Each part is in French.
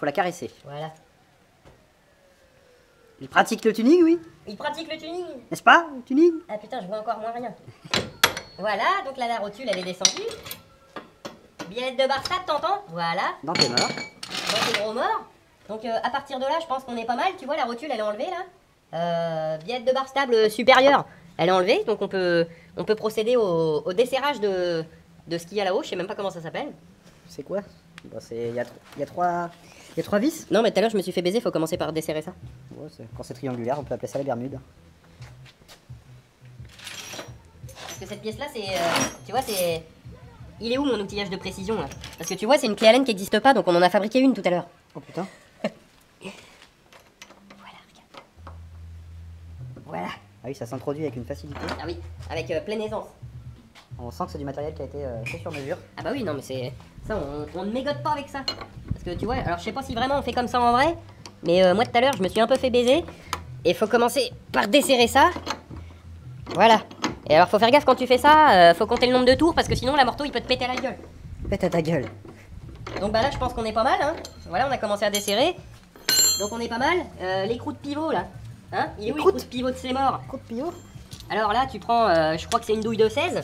Faut la caresser. Voilà. Il pratique le tuning, oui Il pratique le tuning. N'est-ce pas, le tuning? Ah putain, je vois encore moins rien. Voilà, donc là, la rotule, elle est descendue. Billette de bar stable, t'entends? Voilà. Dans tes morts. Donc, c'est gros mort. Donc, euh, à partir de là, je pense qu'on est pas mal. Tu vois, la rotule, elle est enlevée, là. Euh, billette de bar stable supérieure, elle est enlevée. Donc, on peut, on peut procéder au, au desserrage de, de ce qu'il y a là-haut. Je sais même pas comment ça s'appelle. C'est quoi? C'est... Il y a, tro- il y a trois... Il y a trois vis Non, mais tout à l'heure, je me suis fait baiser. Faut commencer par desserrer ça. Ouais, c'est- Quand c'est triangulaire, on peut appeler ça la Bermude. Parce que cette pièce-là, c'est. euh, tu vois, c'est. Il est où mon outillage de précision là? Parce que tu vois, c'est une clé Allen qui n'existe pas, donc on en a fabriqué une tout à l'heure. Oh putain. Voilà, regarde. Voilà. Ah oui, ça s'introduit avec une facilité. Ah oui, avec euh, pleine aisance. On sent que c'est du matériel qui a été euh, fait sur mesure. Ah bah oui, non, mais c'est. Ça, on, on ne mégote pas avec ça. Parce que tu vois, alors je sais pas si vraiment on fait comme ça en vrai, mais euh, moi tout à l'heure, je me suis un peu fait baiser. Et faut commencer par desserrer ça. Voilà. Et alors, faut faire gaffe quand tu fais ça, euh, faut compter le nombre de tours, parce que sinon, la morteau, il peut te péter à la gueule. Pète à ta gueule. Donc bah là je pense qu'on est pas mal hein. Voilà on a commencé à desserrer. Donc on est pas mal. L'écrou de pivot là. Hein Il est où l'écrou de pivot de ses morts de pio Alors là tu prends, euh, je crois que c'est une douille de 16.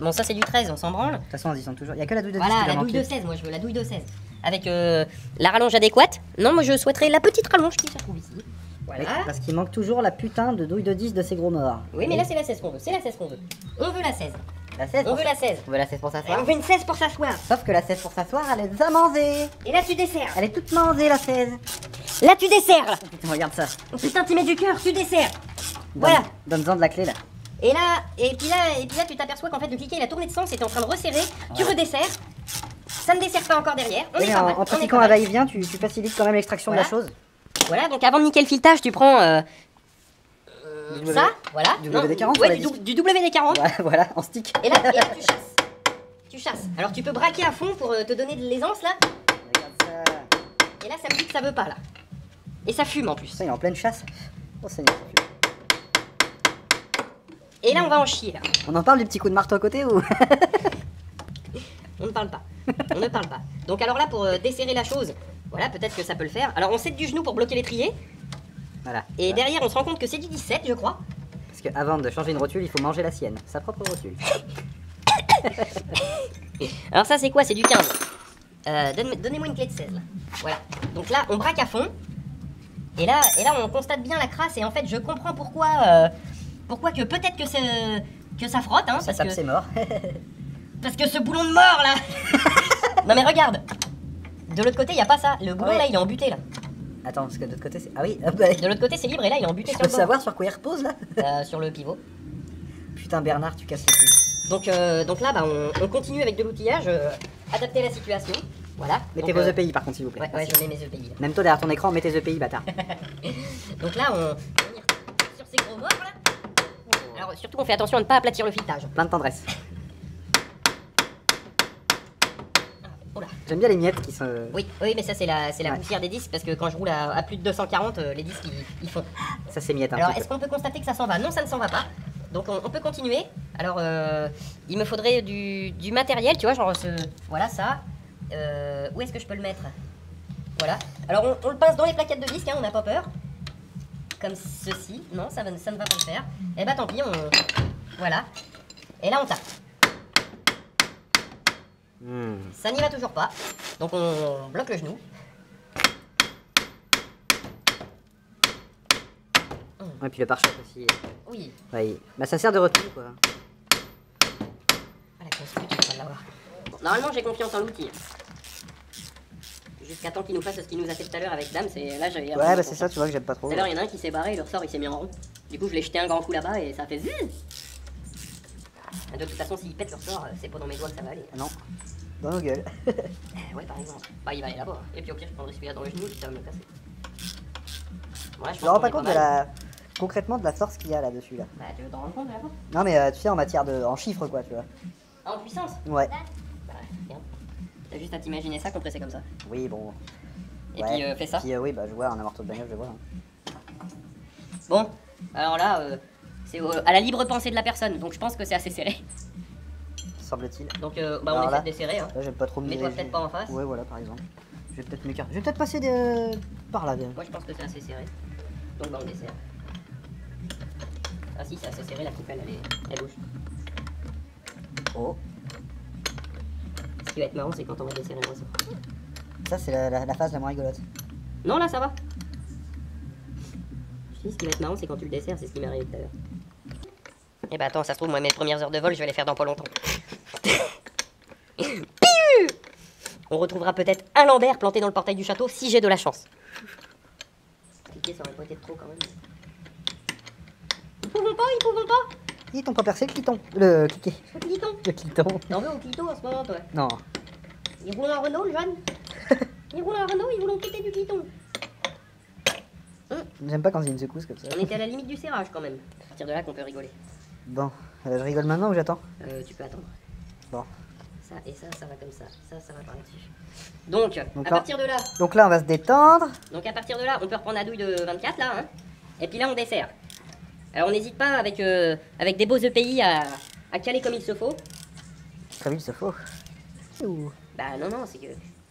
Bon ça c'est du 13, on s'en branle. De toute façon, ils y sont toujours. Il y a que la douille de 10 Voilà la douille de manquer. 16, moi je veux la douille de 16. Avec euh, la rallonge adéquate. Non moi je souhaiterais la petite rallonge qui se trouve ici. Oui, Voilà. Parce qu'il manque toujours la putain de douille de 10 de ces gros morts. Oui mais là c'est la 16 qu'on veut, c'est la 16 qu'on veut. On veut la 16. La 16 On veut la 16. On veut la 16 pour s'asseoir. on veut une 16 pour s'asseoir. Sauf que la 16 pour s'asseoir, elle est déjà mangée. Et là tu desserres. Elle est toute mangée, la 16. Là tu desserres. Putain, regarde ça. Putain tu mets du cœur, tu desserres. Donne- Voilà. Donne-en de la clé, là. Et là, et puis là, et puis là, tu t'aperçois qu'en fait, le cliquet, il a tourné de sens, c'était en train de resserrer, tu redesserres, ça ne dessert pas encore derrière, on Oui, est en, mal, en pratiquant un va-et-vient, tu, tu facilites quand même l'extraction de la chose. Voilà, donc avant de niquer le filetage, tu prends euh, euh, W- ça, voilà. WD-40 Non, sur ouais, du, du WD-40, Ouais, voilà, en stick. et là, et là, tu chasses. Tu chasses. Alors tu peux braquer à fond pour euh, te donner de l'aisance là, Regarde ça. et là, ça me dit que ça veut pas là. Et ça fume en plus. Ça, il est en pleine chasse. Oh, Seigneur. Et là, on va en chier là. On en parle du petit coup de marteau à côté ou On ne parle pas. On ne parle pas. Donc alors là, pour euh, desserrer la chose, voilà, peut-être que ça peut le faire. Alors on cède du genou pour bloquer l'étrier. Voilà. Et Voilà. derrière, on se rend compte que c'est du 17, je crois. Parce qu'avant de changer une rotule, il faut manger la sienne, sa propre rotule. Alors ça, c'est quoi? C'est du 15. Euh, donne- Donnez-moi une clé de 16, là. Voilà. Donc là, on braque à fond. Et là, et là, on constate bien la crasse. Et en fait, je comprends pourquoi... euh, pourquoi que peut-être que, c'est- que ça frotte, hein, Ça parce, tape, que, c'est mort. parce que ce boulon de mort, là Non mais regarde De l'autre côté, il n'y a pas ça. Le boulon, Ouais. là, il est embuté, là. Attends, parce que de l'autre côté, c'est. Ah oui, bah, De l'autre côté, c'est libre, et là, il est embuté je sur peux le bord. savoir sur quoi il repose là Euh, sur le pivot. Putain, Bernard, tu casses les couilles. Donc, euh, donc là, bah, on, on continue avec de l'outillage, euh, adapter la situation. Voilà. Mettez Donc, vos euh, EPI par contre, s'il vous plaît. Ouais, ouais, je mets mes EPI là. Même toi derrière ton écran, mettez EPI, bâtard. Donc là, on, on y retourne sur ces gros morts là. Alors surtout, on fait attention à ne pas aplatir le filetage. Plein de tendresse. Oh là. J'aime bien les miettes qui sont. Oui, oui, mais ça c'est la, c'est la Ouais. poussière des disques parce que quand je roule à, à plus de 240, euh, les disques ils, ils font. Ça, c'est miettes un Alors petit est-ce qu'on peut constater que ça s'en va? Non, ça ne s'en va pas. Donc on, on peut continuer. Alors euh, il me faudrait du, du matériel, tu vois, genre ce, voilà ça. Euh, où est-ce que je peux le mettre? Voilà. Alors on, on le pince dans les plaquettes de disques, hein, on n'a pas peur. Comme ceci. Non, ça, va- ça ne va pas le faire. Eh bah tant pis, on. Voilà. Et là on tape. Hmm. Ça n'y va toujours pas. Donc on bloque le genou. Ouais, puis le pare-choc aussi. Oui. Ouais, bah, ça sert de rotule quoi. Ah la grosse pute, on va l'avoir. Normalement j'ai confiance en l'outil. Jusqu'à temps qu'il nous fasse ce qu'il nous a fait tout à l'heure avec Dame, c'est là j'avais. Ouais, bah c'est ça, tu vois que j'aime pas trop. Tout à l'heure il y en a un qui s'est barré, le ressort il s'est mis en rond. Du coup je l'ai jeté un grand coup là-bas et ça a fait. De toute façon s'il pète le ressort, euh, c'est pas dans mes doigts que ça va aller. Ah Non. Dans nos gueules. Euh, Ouais par exemple. Bah il va aller là-bas. Et puis au pire je prendrai celui-là dans le genou puis ça va me le casser. Ouais, Je me rends pas compte de la. Concrètement de la force qu'il y a là-dessus là. Bah tu veux t'en rendre compte là-bas Non? Mais euh, tu sais en matière de. en chiffres quoi tu vois. Ah, En puissance? Ouais. Bah. T'as juste à t'imaginer ça compressé comme ça. Oui bon. Et Ouais. puis euh, fais ça. Puis, euh, oui bah je vois un amorto de bagnole je vois. hein. Bon, alors là, euh, c'est à la libre pensée de la personne, donc je pense que c'est assez serré. Semble-t-il. Donc bah, on essaie de desserrer. Hein. Là j'aime pas trop Mets-toi mesurer. peut-être pas en face. Ouais voilà par exemple. Je vais peut-être m'écarter. Je vais peut-être passer de... par là. bien. Moi je pense que c'est assez serré. Donc bah on dessert. Ah si c'est assez serré, la coupelle elle, est... elle bouge. Oh, qui va être marrant c'est quand on va desserrer le ressort. ça c'est la, la- la phase la moins rigolote. Non là ça va. Je dis, ce qui va être marrant c'est quand tu le desserres, c'est ce qui m'est arrivé tout à l'heure. Eh bah attends, ça se trouve moi mes premières heures de vol je vais les faire dans pas longtemps. On retrouvera peut-être un Lambert planté dans le portail du château si j'ai de la chance. Cliquer ça aurait pas été trop quand même. Ils pouvons pas, ils pouvons pas Ils t'ont pas percé le cliton. Le cliquet. Le cliton Le cliton. T'en veux au clito en ce moment toi Non. Ils roulent un Renault le jeune Ils roulent un Renault, ils voulont quitter du cliton J'aime pas quand il y a une secousse comme ça. On était à la limite du serrage quand même. À partir de là qu'on peut rigoler. Bon, euh, je rigole maintenant ou j'attends? Euh, tu peux attendre. Bon. Ça et ça, ça va comme ça. Ça, ça va par là-dessus. Donc, Donc à là- partir de là, Donc là, on va se détendre. donc à partir de là, on peut reprendre la douille de 24 là, hein. Et puis là, on dessert. Alors, on n'hésite pas avec, euh, avec des beaux EPI à, à caler comme il se faut. Comme il se faut. Ouh. Bah non, non, c'est que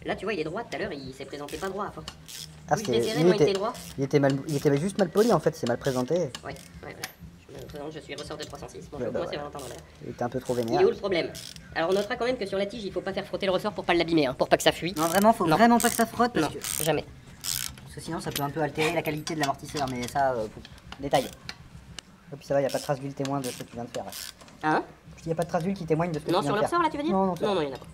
là, tu vois, il est droit. Tout à l'heure, il s'est présenté pas droit à force. Ah, je c'était- il, il était droit. il, était mal, il était juste mal poli en fait, c'est mal présenté. Ouais, ouais, voilà. Je me présente, je suis ressort de 306. Bonjour, Ouais, bah moi c'est voilà. Valentin. Il était un peu trop Il vénère. est où le problème? Alors on notera quand même que sur la tige, il faut pas faire frotter le ressort pour pas l'abîmer, hein, pour pas que ça fuit. Non, vraiment, faut Non. vraiment pas que ça frotte parce, Non, que, jamais. parce que sinon ça peut un peu altérer la qualité de l'amortisseur, mais ça, euh, faut- détail. Et puis ça va, il a pas de trace d'huile témoin de ce que tu viens de faire. là. Hein Je dis, y a pas de trace d'huile qui témoigne de ce que Non, tu viens sur de le faire. ressort là, tu veux dire? Non, non, non, non, il y en a pas.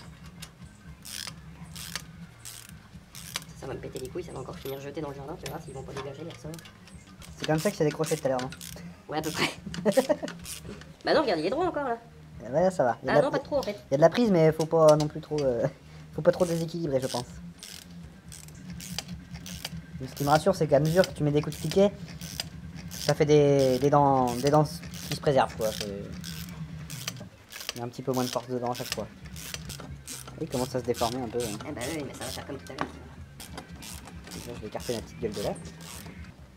Ça, ça va me péter les couilles, ça va encore finir jeté dans le jardin, tu verras s'ils vont pas dégager les ressorts. C'est comme ça que c'est décroché tout à l'heure, non? Ouais, à peu près. bah non, regarde, il est droit encore là. Ouais, ça va. Il y, a Ah non, pas trop en fait. il y a de la prise, mais faut pas non plus trop. euh, Faut pas trop déséquilibrer, je pense. Ce qui me rassure, c'est qu'à mesure que tu mets des coups de piquet, ça fait des, des dents, des dents qui se préservent, quoi. Il y a un petit peu moins de force dedans à chaque fois. Il commence à se déformer un peu. hein. Eh bah oui, mais ça va faire comme tout à l'heure. Là, je vais écarter ma petite gueule de là.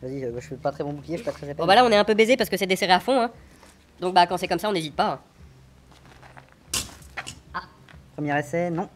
Vas-y, euh, je suis pas très bon bouclier, je suis pas très épais. Bon bah là, on est un peu baisé parce que c'est desserré à fond, hein. Donc bah quand c'est comme ça, on n'hésite pas. hein. Premier essai, non.